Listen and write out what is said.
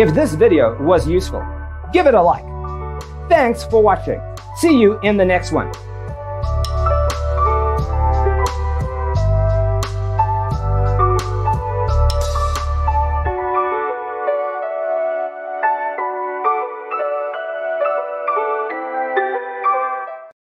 If this video was useful, give it a like. Thanks for watching. See you in the next one.